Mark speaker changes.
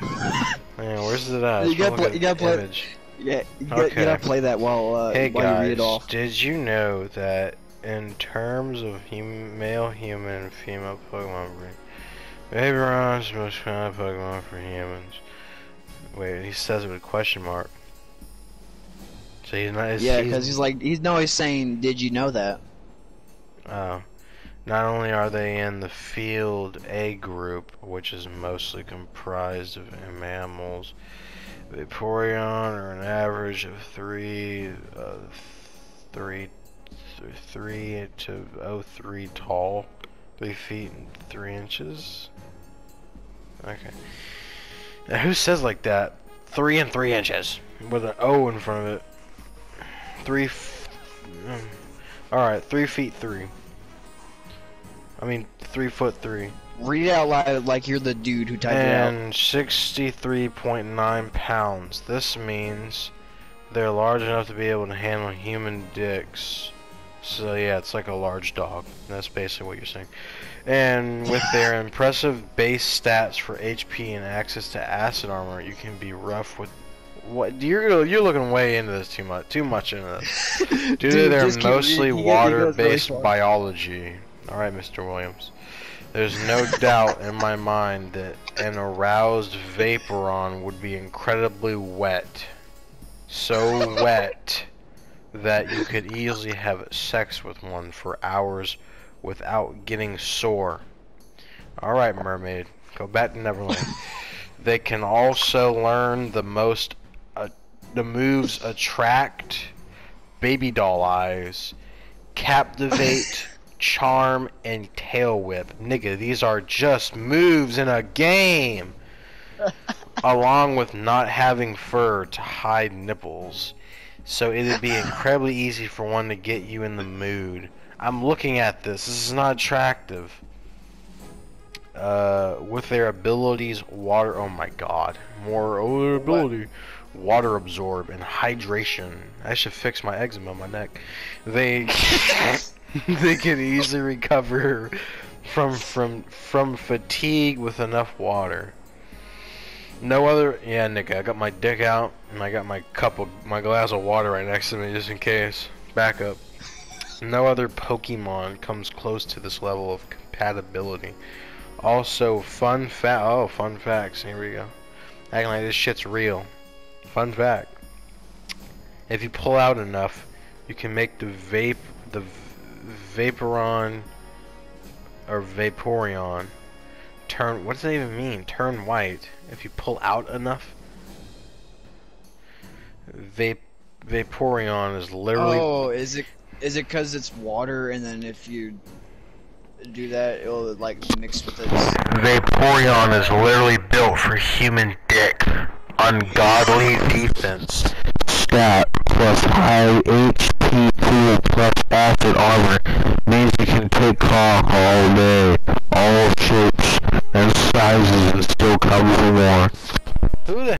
Speaker 1: Man, where's it at?
Speaker 2: You gotta play- you gotta play-
Speaker 1: image.
Speaker 2: Yeah, you, gotta,
Speaker 1: Okay.
Speaker 2: you gotta play that while uh,
Speaker 1: Hey
Speaker 2: while you read it
Speaker 1: guys,
Speaker 2: off.
Speaker 1: did you know that in terms of hum male human and female Pokemon breed, the most common Pokemon for humans. Wait, he says it with a question mark. So he's not.
Speaker 2: Yeah, because he's like he's no, he's saying, did you know that?
Speaker 1: Uh, not only are they in the field A group, which is mostly comprised of mammals, Vaporeon are an average of three, uh, three, th- three to oh three tall, three feet and three inches. Okay. Now who says like that? Three and three inches with an O in front of it. Three. Mm. all right, three feet three. I mean, three foot three.
Speaker 2: Read it out loud like you're the dude who typed it out.
Speaker 1: And 63.9 pounds. This means they're large enough to be able to handle human dicks. So yeah, it's like a large dog. That's basically what you're saying. And with their impressive base stats for HP and access to acid armor, you can be rough with. What you're you're looking way into this too much, too much into this. Due to their mostly
Speaker 2: reading. He goes really
Speaker 1: water-based
Speaker 2: far.
Speaker 1: biology. All right, Mr. Williams. There's no doubt in my mind that an aroused Vaporon would be incredibly wet. So wet that you could easily have sex with one for hours without getting sore. Alright, mermaid. Go back to Neverland. they can also learn the most. Uh, the moves attract, baby doll eyes, captivate, charm, and tail whip. Nigga, these are just moves in a game. Along with not having fur to hide nipples. So it'd be incredibly easy for one to get you in the mood. I'm looking at this. This is not attractive. Uh, with their abilities, water. Oh my god. More oh, ability. Water absorb and hydration. I should fix my eczema on my neck. They they can easily recover from from from fatigue with enough water. No other. Yeah, nigga, I got my dick out and I got my cup of my glass of water right next to me just in case. Backup. No other Pokemon comes close to this level of compatibility. Also, fun fact. Oh, fun facts. Here we go. Acting like this shit's real. Fun fact. If you pull out enough, you can make the vape the Vaporon or Vaporeon turn. What does that even mean? Turn white. If you pull out enough. Vap Vaporeon is literally
Speaker 2: Oh, is it is it because it's water and then if you do that it'll like mix with it?
Speaker 1: Vaporeon is literally built for human dick. Ungodly defense. Stat plus high P cool plus acid armor means you can take off all day, all shapes and sizes and still come for more. Who the